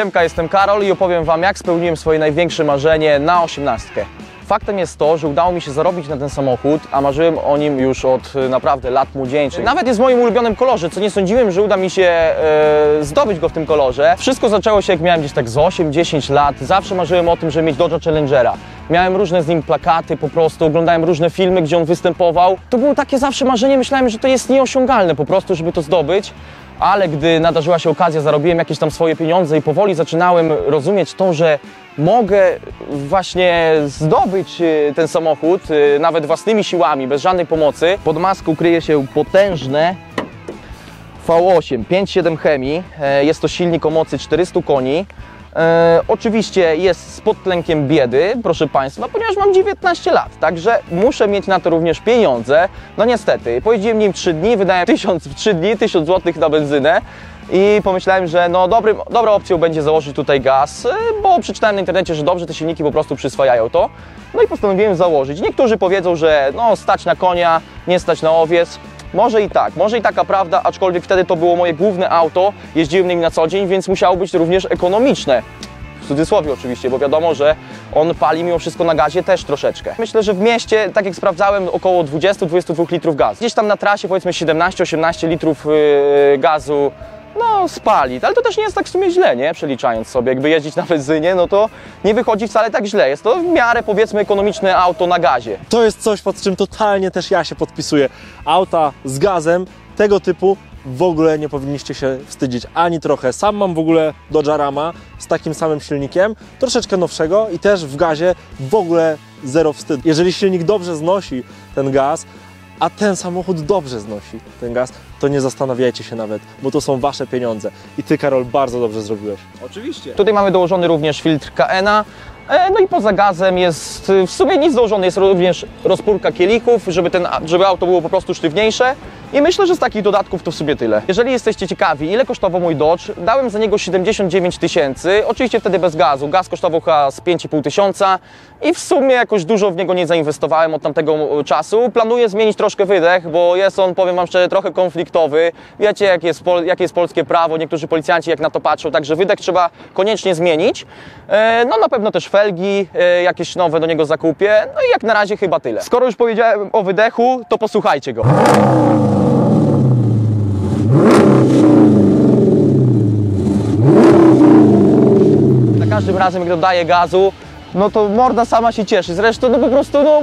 Siemka, jestem Karol i opowiem Wam, jak spełniłem swoje największe marzenie na osiemnastkę. Faktem jest to, że udało mi się zarobić na ten samochód, a marzyłem o nim już od y, naprawdę lat młodzieńczych. Nawet jest w moim ulubionym kolorze, co nie sądziłem, że uda mi się e, zdobyć go w tym kolorze. Wszystko zaczęło się jak miałem gdzieś tak z 8-10 lat. Zawsze marzyłem o tym, żeby mieć Dodge Challengera. Miałem różne z nim plakaty, po prostu oglądałem różne filmy, gdzie on występował. To było takie zawsze marzenie, myślałem, że to jest nieosiągalne po prostu, żeby to zdobyć ale gdy nadarzyła się okazja, zarobiłem jakieś tam swoje pieniądze i powoli zaczynałem rozumieć to, że mogę właśnie zdobyć y, ten samochód y, nawet własnymi siłami, bez żadnej pomocy. Pod maską kryje się potężne V8 5.7 chemii. E, Jest to silnik o mocy 400 koni. E, oczywiście jest z podtlenkiem biedy, proszę Państwa, ponieważ mam 19 lat, także muszę mieć na to również pieniądze. No niestety, pojeździłem nim 3 dni, wydałem 1000 w 3 dni, 1000 zł na benzynę i pomyślałem, że no dobrym, dobrą opcją będzie założyć tutaj gaz, e, bo przeczytałem na internecie, że dobrze te silniki po prostu przyswajają to. No i postanowiłem założyć. Niektórzy powiedzą, że no stać na konia, nie stać na owiec. Może i tak, może i taka prawda, aczkolwiek wtedy to było moje główne auto, jeździłem nim na co dzień, więc musiało być również ekonomiczne. W cudzysłowie oczywiście, bo wiadomo, że on pali mimo wszystko na gazie też troszeczkę. Myślę, że w mieście, tak jak sprawdzałem, około 20-22 litrów gazu. Gdzieś tam na trasie powiedzmy 17-18 litrów yy, gazu no spali, ale to też nie jest tak w sumie źle, nie? Przeliczając sobie, jakby jeździć na benzynie, no to nie wychodzi wcale tak źle. Jest to w miarę powiedzmy ekonomiczne auto na gazie. To jest coś, pod czym totalnie też ja się podpisuję. Auta z gazem tego typu w ogóle nie powinniście się wstydzić ani trochę. Sam mam w ogóle Dodge Rama z takim samym silnikiem, troszeczkę nowszego i też w gazie w ogóle zero wstyd. Jeżeli silnik dobrze znosi ten gaz, a ten samochód dobrze znosi ten gaz, to nie zastanawiajcie się nawet, bo to są wasze pieniądze. I ty, Karol, bardzo dobrze zrobiłeś. Oczywiście. Tutaj mamy dołożony również filtr KN-a. E, No i poza gazem jest w sumie nic dołożone, jest również rozpórka kielichów, żeby, ten, żeby auto było po prostu sztywniejsze. I myślę, że z takich dodatków to w sumie tyle. Jeżeli jesteście ciekawi, ile kosztował mój Dodge, dałem za niego 79 tysięcy, oczywiście wtedy bez gazu. Gaz kosztował chyba z 5,5 tysiąca i w sumie jakoś dużo w niego nie zainwestowałem od tamtego czasu. Planuję zmienić troszkę wydech, bo jest on, powiem Wam szczerze, trochę konfliktowy. Wiecie, jakie jest, jakie jest polskie prawo, niektórzy policjanci jak na to patrzą, także wydech trzeba koniecznie zmienić. E, No na pewno też felgi, e, jakieś nowe do niego zakupię. No i jak na razie chyba tyle. Skoro już powiedziałem o wydechu, to posłuchajcie go. Każdym razem, jak dodaję gazu, no to morda sama się cieszy. Zresztą, no po prostu, no,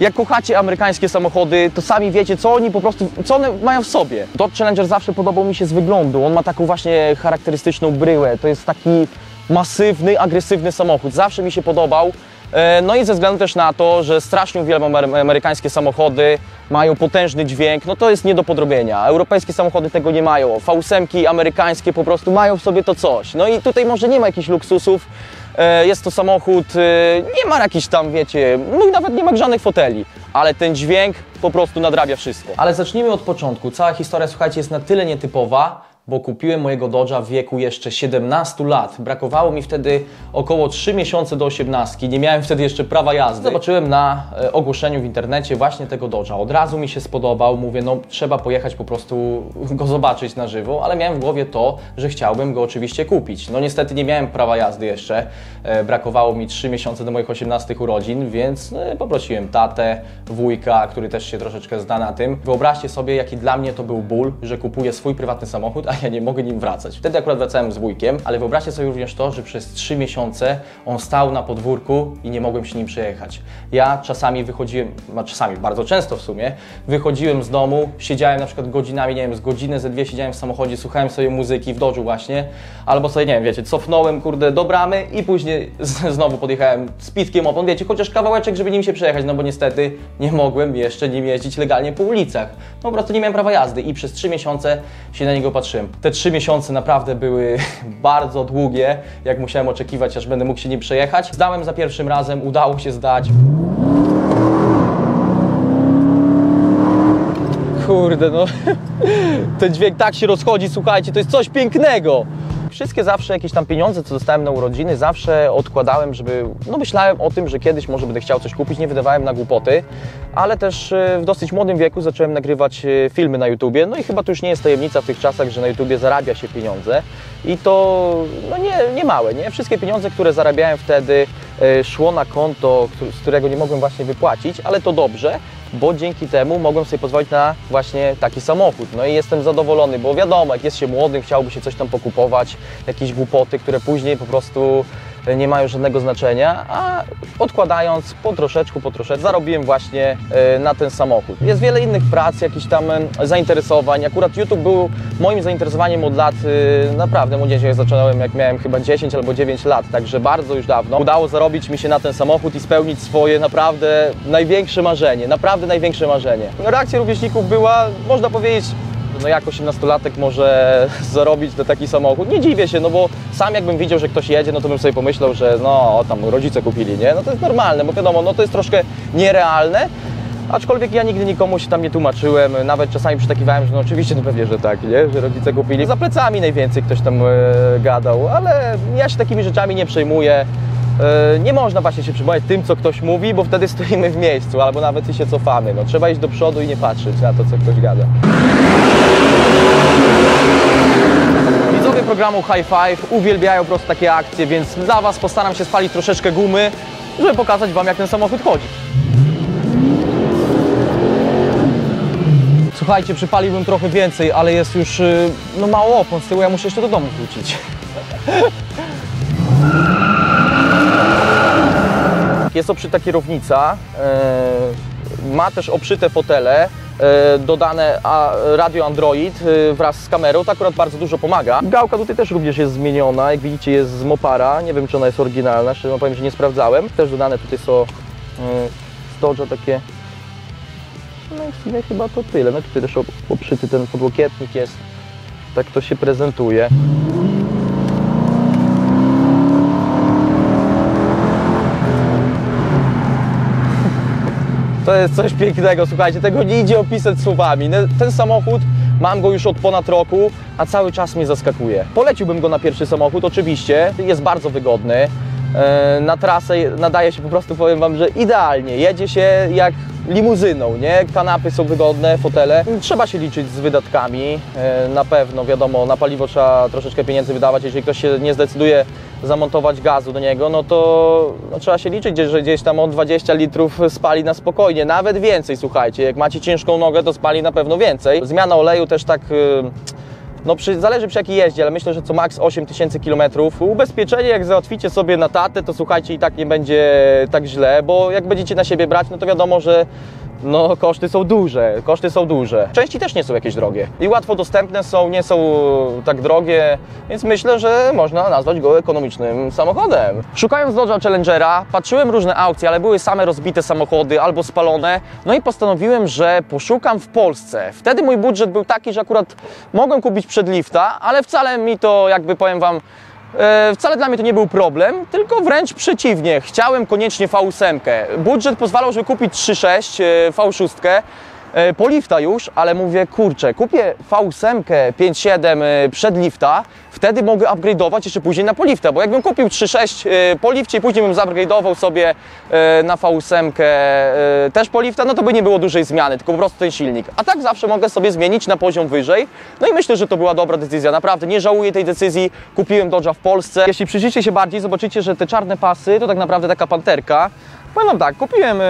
jak kochacie amerykańskie samochody, to sami wiecie, co oni po prostu, co one mają w sobie. Dodge Challenger zawsze podobał mi się z wyglądu. On ma taką właśnie charakterystyczną bryłę. To jest taki masywny, agresywny samochód. Zawsze mi się podobał. E, No i ze względu też na to, że strasznie uwielbiam amery- amerykańskie samochody, mają potężny dźwięk, no to jest nie do podrobienia. Europejskie samochody tego nie mają. V8 amerykańskie po prostu mają w sobie to coś. No i tutaj może nie ma jakichś luksusów, E, Jest to samochód, e, nie ma jakichś tam, wiecie, no i nawet nie ma grzanych foteli, ale ten dźwięk po prostu nadrabia wszystko. Ale zacznijmy od początku. Cała historia, słuchajcie, jest na tyle nietypowa, bo kupiłem mojego Dodge'a w wieku jeszcze 17 lat. Brakowało mi wtedy około 3 miesiące do 18. Nie miałem wtedy jeszcze prawa jazdy. Zobaczyłem na e, ogłoszeniu w internecie właśnie tego Dodge'a. Od razu mi się spodobał. Mówię, no trzeba pojechać po prostu go zobaczyć na żywo, ale miałem w głowie to, że chciałbym go oczywiście kupić. No niestety nie miałem prawa jazdy jeszcze. E, Brakowało mi 3 miesiące do moich 18 urodzin, więc e, poprosiłem tatę, wujka, który też się troszeczkę zna na tym. Wyobraźcie sobie, jaki dla mnie to był ból, że kupuję swój prywatny samochód, a ja nie mogę nim wracać. Wtedy akurat wracałem z wujkiem, ale wyobraźcie sobie również to, że przez 3 miesiące on stał na podwórku i nie mogłem się nim przejechać. Ja czasami wychodziłem, no czasami, bardzo często w sumie, wychodziłem z domu, siedziałem na przykład godzinami, nie wiem, z godzinę, ze dwie siedziałem w samochodzie, słuchałem sobie muzyki w Dodżu właśnie, albo sobie, nie wiem, wiecie, cofnąłem, kurde, do bramy i później znowu podjechałem z pitkiem opon, wiecie, chociaż kawałeczek, żeby nim się przejechać, no bo niestety nie mogłem jeszcze nim jeździć legalnie po ulicach. No po prostu nie miałem prawa jazdy i przez trzy miesiące się na niego patrzyłem. Te trzy miesiące naprawdę były bardzo długie, jak musiałem oczekiwać, aż będę mógł się nim przejechać. Zdałem za pierwszym razem, udało się zdać. Kurde, no. Ten dźwięk tak się rozchodzi, słuchajcie, to jest coś pięknego. Wszystkie zawsze jakieś tam pieniądze, co dostałem na urodziny, zawsze odkładałem, żeby, no myślałem o tym, że kiedyś może będę chciał coś kupić, nie wydawałem na głupoty, ale też e, w dosyć młodym wieku zacząłem nagrywać e, filmy na YouTubie, no i chyba to już nie jest tajemnica w tych czasach, że na YouTubie zarabia się pieniądze. I to no nie, nie małe, nie? Wszystkie pieniądze, które zarabiałem wtedy e, szło na konto, z którego nie mogłem właśnie wypłacić, ale to dobrze, bo dzięki temu mogłem sobie pozwolić na właśnie taki samochód. No i jestem zadowolony, bo wiadomo, jak jest się młodym, chciałby się coś tam pokupować, jakieś głupoty, które później po prostu nie mają żadnego znaczenia, a odkładając po troszeczku, po troszeczku, zarobiłem właśnie e, na ten samochód. Jest wiele innych prac, jakichś tam zainteresowań. Akurat YouTube był moim zainteresowaniem od lat e, naprawdę młodzieńczych. Ja zacząłem jak miałem chyba 10 albo 9 lat, także bardzo już dawno. Udało zarobić mi się na ten samochód i spełnić swoje naprawdę największe marzenie, naprawdę największe marzenie. Reakcja rówieśników była, można powiedzieć, no jak 18-latek może zarobić na taki samochód? Nie dziwię się, no bo sam jakbym widział, że ktoś jedzie, no to bym sobie pomyślał, że no tam rodzice kupili, nie? No to jest normalne, bo wiadomo, no to jest troszkę nierealne, Aczkolwiek ja nigdy nikomu się tam nie tłumaczyłem, nawet czasami przytakiwałem, że no oczywiście no pewnie, że tak, nie? że rodzice kupili. Za plecami najwięcej ktoś tam e, gadał, ale ja się takimi rzeczami nie przejmuję. E, nie można właśnie się przejmować tym, co ktoś mówi, bo wtedy stoimy w miejscu, albo nawet i się cofamy. No, trzeba iść do przodu i nie patrzeć na to, co ktoś gada. Programu High Five uwielbiają po prostu takie akcje, więc dla Was postaram się spalić troszeczkę gumy, żeby pokazać Wam, jak ten samochód chodzi. Słuchajcie, przypaliłbym trochę więcej, ale jest już y, no, mało opon z tyłu, ja muszę jeszcze do domu wrócić. Jest oprzyta kierownica, e, ma też obszyte fotele, dodane a, radio Android e, wraz z kamerą, to akurat bardzo dużo pomaga. Gałka tutaj też również jest zmieniona, jak widzicie jest z Mopara, nie wiem czy ona jest oryginalna, szczerze powiem, że nie sprawdzałem. Też dodane tutaj są e, z Dodge'a takie no i w sumie chyba to tyle. No tutaj też obszyty ten podłokietnik jest. Tak to się prezentuje. To jest coś pięknego, słuchajcie, tego nie idzie opisać słowami. Ten samochód mam go już od ponad roku, a cały czas mnie zaskakuje. Poleciłbym go na pierwszy samochód, oczywiście, jest bardzo wygodny. E, Na trasę nadaje się po prostu, powiem Wam, że idealnie. Jedzie się jak limuzyną, nie? Kanapy są wygodne, fotele. Trzeba się liczyć z wydatkami, e, na pewno, wiadomo, na paliwo trzeba troszeczkę pieniędzy wydawać. Jeżeli ktoś się nie zdecyduje zamontować gazu do niego, no to no, trzeba się liczyć, że gdzieś tam on 20 litrów spali na spokojnie, nawet więcej, słuchajcie. Jak macie ciężką nogę, to spali na pewno więcej. Zmiana oleju też tak... y, no przy, zależy przy jakiej jeździe, ale myślę, że co maks 8000 km. Ubezpieczenie jak załatwicie sobie na tatę, to słuchajcie i tak nie będzie tak źle, bo jak będziecie na siebie brać, no to wiadomo, że no koszty są duże, koszty są duże. Części też nie są jakieś drogie i łatwo dostępne są, nie są tak drogie, więc myślę, że można nazwać go ekonomicznym samochodem. Szukając Dodge'a Challengera, patrzyłem różne aukcje, ale były same rozbite samochody albo spalone, no i postanowiłem, że poszukam w Polsce. Wtedy mój budżet był taki, że akurat mogłem kupić przedlifta, ale wcale mi to, jakby powiem Wam, Wcale dla mnie to nie był problem, tylko wręcz przeciwnie. Chciałem koniecznie V8. Budżet pozwalał, żeby kupić 3.6 e, V6 e, po lifta już, ale mówię, kurczę, kupię V8 5.7 e, przed lifta, wtedy mogę upgrade'ować jeszcze później na polifta, bo jakbym kupił 3.6 e, po lifcie i później bym zupgrade'ował sobie e, na V8 e, też po lifta, no to by nie było dużej zmiany, tylko po prostu ten silnik. A tak zawsze mogę sobie zmienić na poziom wyżej. No i myślę, że to była dobra decyzja. Naprawdę nie żałuję tej decyzji. Kupiłem Dodge'a w Polsce. Jeśli przyjrzycie się bardziej, zobaczycie, że te czarne pasy to tak naprawdę taka panterka. Powiem tak, kupiłem e,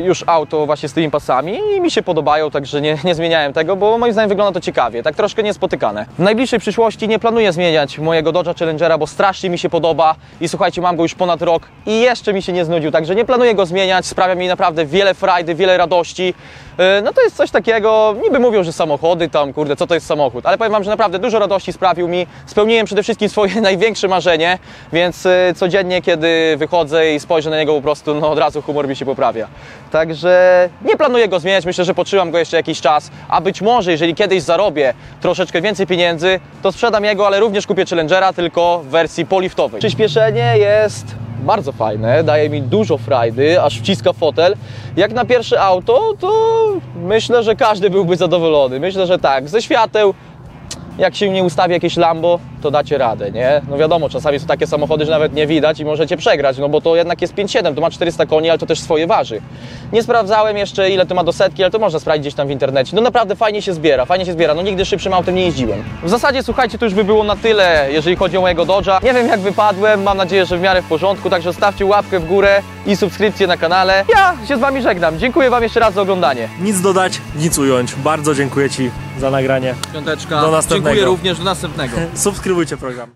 już auto właśnie z tymi pasami i mi się podobają, także nie, nie zmieniałem tego, bo moim zdaniem wygląda to ciekawie, tak troszkę niespotykane. W najbliższej przyszłości nie planuję zmieniać mojego Dodge'a Challengera, bo strasznie mi się podoba i słuchajcie, mam go już ponad rok i jeszcze mi się nie znudził, także nie planuję go zmieniać, sprawia mi naprawdę wiele frajdy, wiele radości. E, No to jest coś takiego, niby mówią, że samochody tam, kurde, co to jest samochód, ale powiem wam, że naprawdę dużo radości sprawił mi, spełniłem przede wszystkim swoje największe marzenie, więc e, codziennie, kiedy wychodzę i spojrzę na niego po prostu, no od razu humor mi się poprawia. Także nie planuję go zmieniać, myślę, że potrzymam go jeszcze jakiś czas, a być może, jeżeli kiedyś zarobię troszeczkę więcej pieniędzy, to sprzedam jego, ale również kupię Challengera, tylko w wersji poliftowej. Przyspieszenie jest bardzo fajne, daje mi dużo frajdy, aż wciska fotel. Jak na pierwsze auto, to myślę, że każdy byłby zadowolony. Myślę, że tak. Ze świateł jak się nie ustawi jakieś Lambo, to dacie radę, nie? No wiadomo, czasami są takie samochody, że nawet nie widać i możecie przegrać, no bo to jednak jest 5.7, to ma 400 koni, ale to też swoje waży. Nie sprawdzałem jeszcze, ile to ma do setki, ale to można sprawdzić gdzieś tam w internecie. No naprawdę fajnie się zbiera, fajnie się zbiera, no nigdy szybszym autem nie jeździłem. W zasadzie, słuchajcie, to już by było na tyle, jeżeli chodzi o mojego Dodge'a. Nie wiem, jak wypadłem, mam nadzieję, że w miarę w porządku, także zostawcie łapkę w górę i subskrypcję na kanale. Ja się z Wami żegnam, dziękuję Wam jeszcze raz za oglądanie. Nic dodać, nic ująć. Bardzo dziękuję Ci za nagranie. Piąteczka. Do następnego. Dziękuję również, do następnego. Subskrybujcie program.